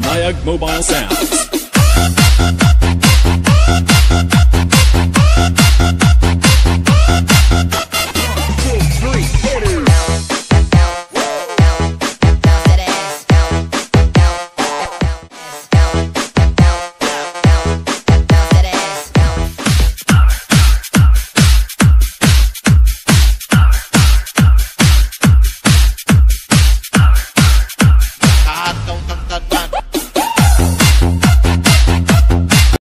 Nayag Mobile Sounds.